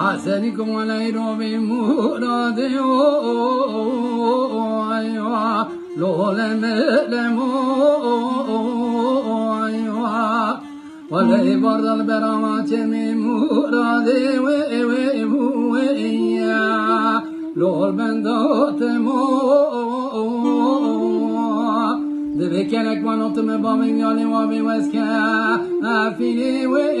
حسنكم وليرو بمراد أيوا لولم لمو أيوا ولي برد البرامات من مراد وي وي لول بندوت ذبكلك ونطم بابي يالي وابي وسكا أفيني وي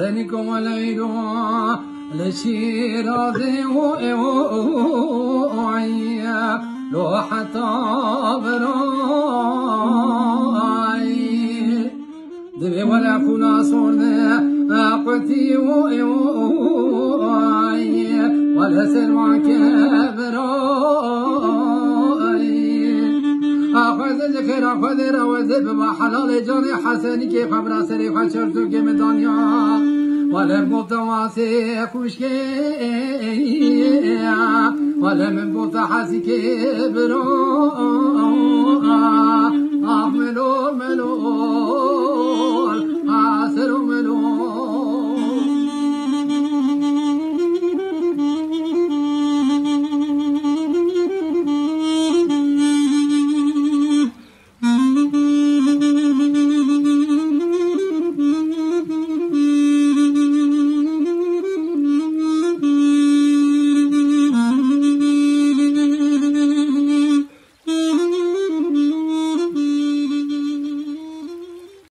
حسنكم والعيد لشيرازي وعيا. لو حتى براي دبي ولا فولا صورنا أقوتي وعيا ولا سلمع كبراي أخذ ذكر أخذ روزب وحلال جاني حسني كي خبر سري خشرتو كي مدانيا ولم قلت واسيك وشكيع ولم قلت حاسكي برو أحملو ملو